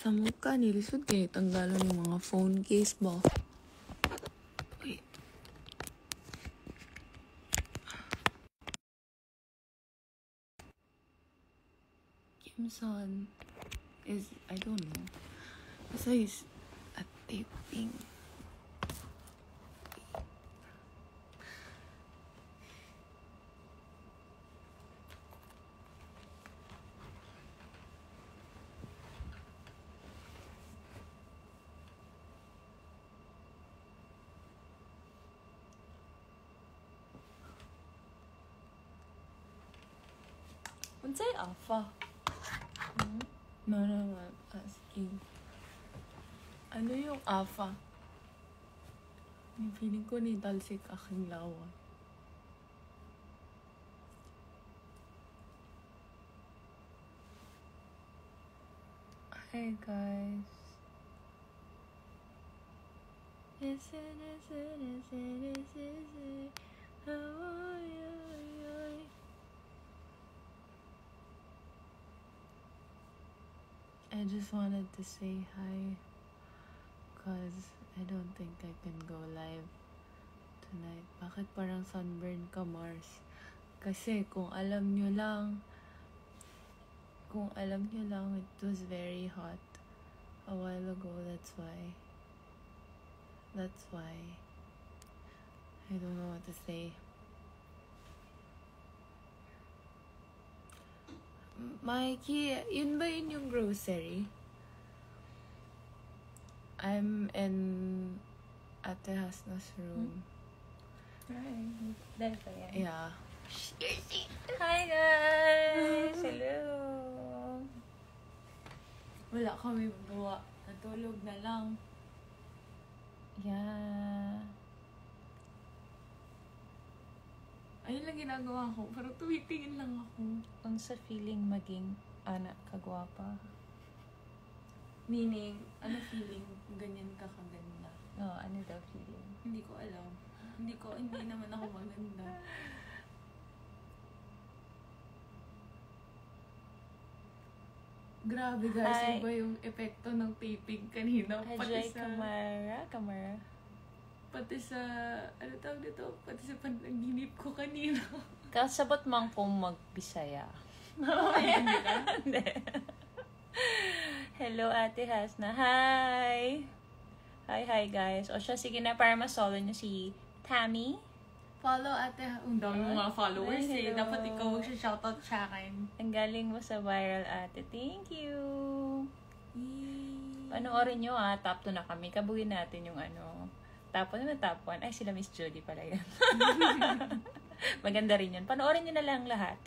Sa mukha, nilisod kayo tanggalon yung mga phone case ba? Wait. Kim Son is, I don't know. Basta he's a taping. Unsay afa? No, no, no, I'm. Ano yung afa? Yung feeling ko ni talsik aking lawa. Hi guys. Is it, is it, is it, is it, is it? Oh, oy, oy, oy. I just wanted to say hi because I don't think I can go live tonight. Bakit parang sunburn ka, Mars? Kasi kung alam nyo lang, kung alam nyo lang, it was very hot a while ago. That's why. That's why. I don't know what to say. Mikey, yun ba yun yung grocery? I'm in Ate Hasna's room. Hi. Dahil pa yan. Yeah. Hi guys! Hello! Wala kami magawa. Natulog na lang. Yeah. Ayun lang ginagawa ko. Pero tumitingin lang ako. Kung sa feeling maging anak kagwapa. Meaning, ano feeling ganyan ka kaganda? Oo, ano daw feeling? Hindi ko alam. Hindi ko, hindi naman ako maganda. Grabe guys, Hi. iba yung epekto ng taping kanina. Hi, sa, Kamara. Kamara. Pati sa, ano tawag dito? Pati sa panaginip ko kanina. Kasabot man kung magbisaya. Nila. Hello, Ate Hasna. Hi! Hi, hi, guys. O siya, sige na, para masolo niyo si Tammy. Follow ate. Ang dami mong mga followers Ay, eh. hello. Dapat ikaw magsha-shoutout sa akin. Ang galing mo sa viral, ate. Thank you! Panoorin nyo ah, top 2 na kami. Kabugin natin yung ano. 1 na top 1. Ay, sila Miss Judy pala yan. Maganda rin yun. Panoorin nyo na lang lahat.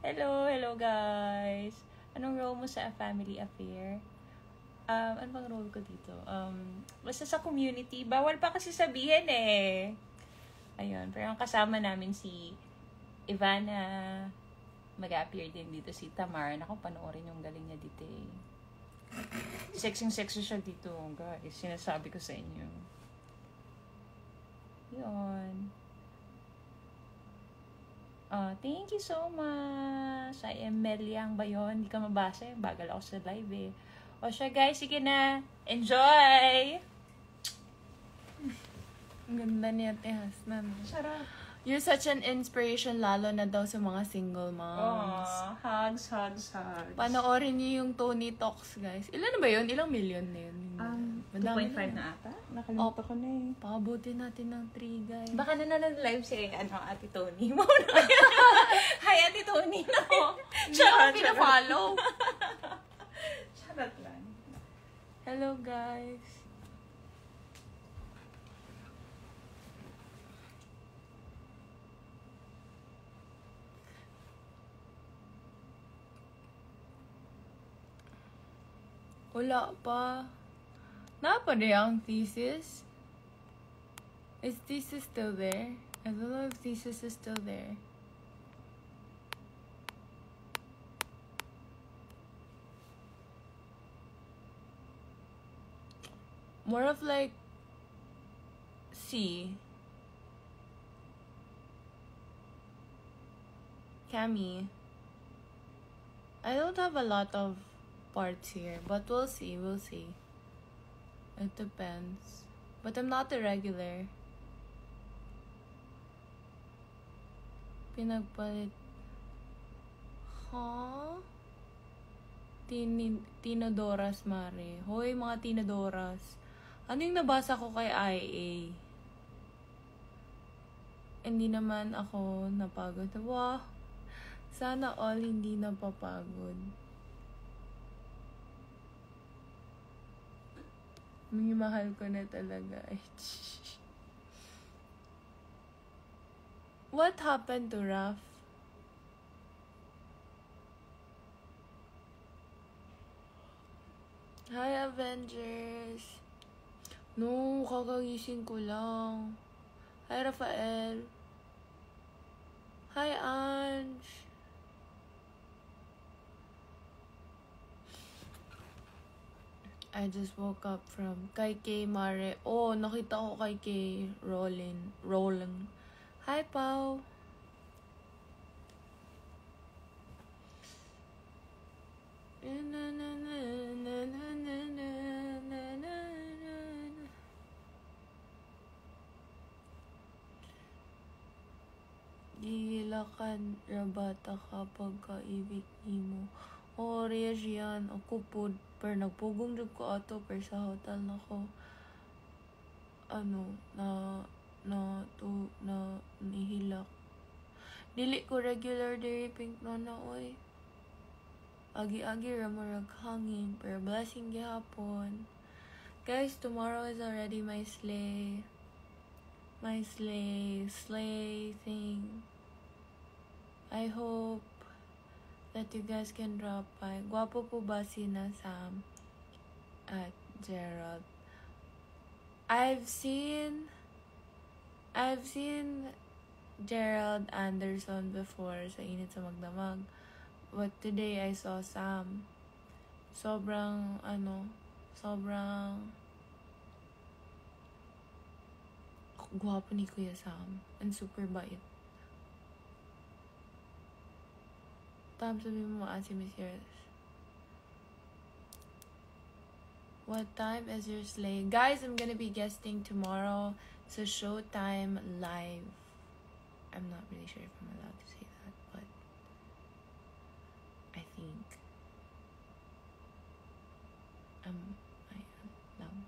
Hello, hello guys. Anong role mo sa A Family Affair? Um, ano bang role ko dito? Um, basta sa community. Bawal pa kasi sabihin eh. Ayun. Pero ang kasama namin si Ivana. Mag-appear din dito si Tamar. Naku, panoorin yung galing niya dito eh. Sexing-sexy siya dito, guys. Sinasabi ko sa inyo. Yun. Ah, thank you so much. I am Meliang ba yun? Hindi ka mabasa. Bagal ako sa live eh. O siya guys, sige na. Enjoy! Ang ganda ni Ate Hasnan. Sarap. You're such an inspiration lalo na daw sa mga single moms. Aww, hugs, hugs, hugs. Panoorin niyo yung Tony Talks, guys. Ilan na ba yun? Ilang million na yun? Um, Madami 2.5 na ata? Nakalimutan ko na eh. Pabuti natin ng 3, guys. Baka nanonood live si ano, Ate Tony. Na. Hi, Ate Tony. No. Ako pinafollow. Charot lang. Hello, guys. Wala pa. Napa na thesis? Is thesis still there? I don't know if thesis is still there. More of like C. Cami. I don't have a lot of parts here. But we'll see, we'll see. It depends. But I'm not a regular. Pinagpalit. Huh? Tini, Tinadoras, Mare. Hoy, mga Tinadoras. Ano yung nabasa ko kay IA? Hindi naman ako napagod. Wow. Sana all hindi napapagod. Minimahal ko na talaga. What happened to Raf? Hi, Avengers! No, kakagising ko lang. Hi, Rafael. Hi, Ange. I just woke up from kay Kay Mare. Oh, nakita ko kay Kay Roland. Roland. Hi, Pao! Gigilakan rabata kapag kaibig ni mo. O, reyes yan. Ako po, per nagpugong jud ko ato, per sa hotel na ko. Ano, na, na, to, na, nihilak. Dili ko regular dairy pink no na, oy. Agi-agi ramurag hangin, per blessing gihapon. Guys, tomorrow is already my sleigh. My sleigh, sleigh thing. I hope that you guys can drop by. Gwapo po ba si na Sam at Gerald? I've seen I've seen Gerald Anderson before sa Init sa Magdamag. But today I saw Sam. Sobrang ano, sobrang gwapo ni Kuya Sam and super bait. What time is your sleigh? Guys, I'm gonna be guesting tomorrow. A Showtime live. I'm not really sure if I'm allowed to say that, but I think um, I am allowed.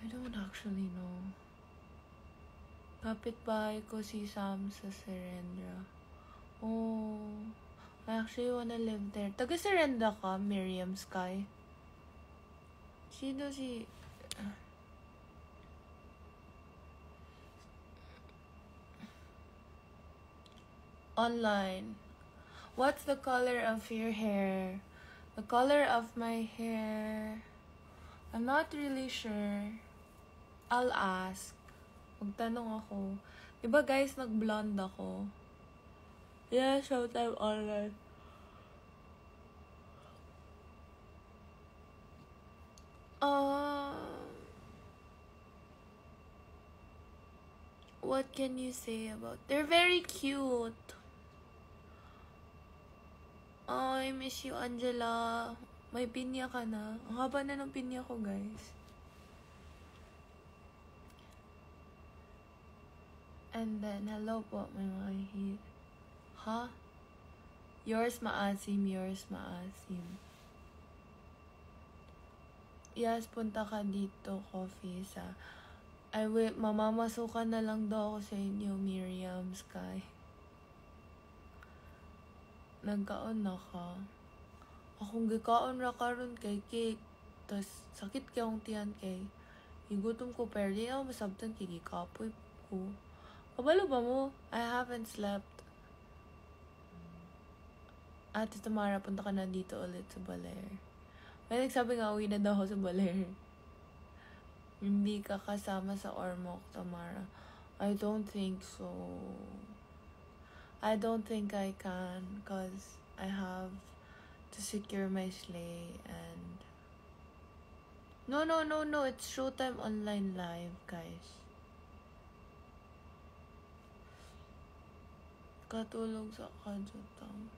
I don't actually know. Kapit-bahay ko si Sam sa Serendra. Oh, I actually wanna live there. Taga Serendra ka, Miriam Sky. Sino si... Online. What's the color of your hair? The color of my hair... I'm not really sure. I'll ask. Magtanong ako. Diba guys, nag-blonde ako? Yeah, Showtime online. Uh, what can you say about? They're very cute. Oh, I miss you, Angela. May pinya ka na. Ang haba na ng pinya ko, guys. And then, hello po, may mga hit. Ha? Yours maasim, yours maasim. Yes, punta ka dito, coffee, sa... I will, mamamasukan na lang daw ako sa inyo, Miriam Sky. Nagkaon na ka. Akong gikaon ra karon kay cake. Tas sakit kay tiyan kay. Igutom ko pero di ako masabtan kay gikapoy ko. Kabalo ba mo? I haven't slept. Ate Tamara, punta ka na dito ulit sa Baler. May nagsabi nga, uwi na daw ako sa Baler. Hindi ka kasama sa Ormoc, Tamara. I don't think so. I don't think I can because I have to secure my sleigh and... No, no, no, no. It's Showtime Online Live, guys. Katulog sa kajutang.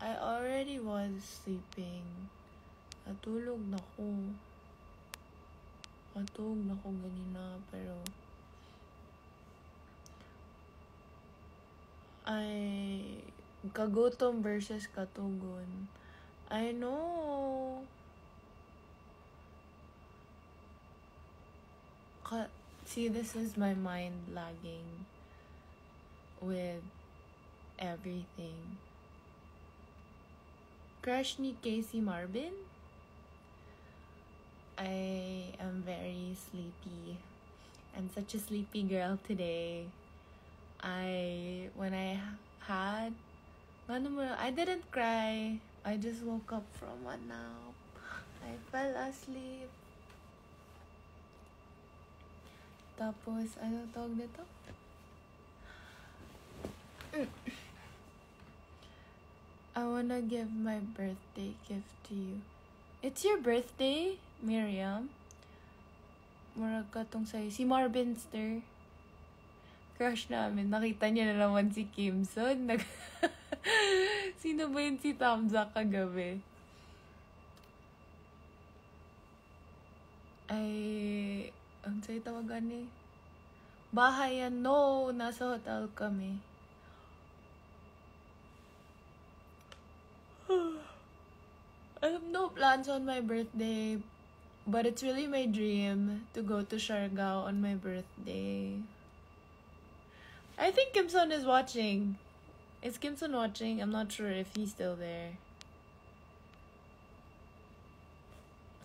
I already was sleeping. Natulog na ko. Natulog na ko ganina, pero... ay kagutom versus katugon. I know. Ka- See, this is my mind lagging with everything. Crush ni Casey Marvin? I am very sleepy. I'm such a sleepy girl today. I when I had I didn't cry. I just woke up from a nap. I fell asleep. Tapos, ano tawag nito? I wanna give my birthday gift to you. It's your birthday, Miriam. Murag ka tong sa'yo. Si Marvinster. Crush namin. Nakita niya na naman si Kim Son. Nag... Sino ba yun si Tamza kagabi? Ay... Ang sa'yo tawagan eh. Bahay yan. No! Nasa hotel kami. I have no plans on my birthday. But it's really my dream to go to Siargao on my birthday. I think Kimson is watching. Is Kimson watching? I'm not sure if he's still there.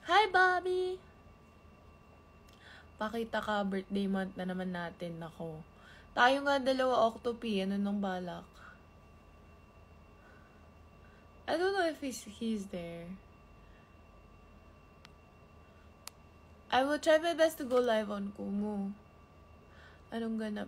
Hi, Bobby! Pakita ka, birthday month na naman natin. Nako. Tayo nga dalawa octopi. Ano nung balak? I don't know if he's, he's there. I will try my best to go live on Kumu. Anong ganap?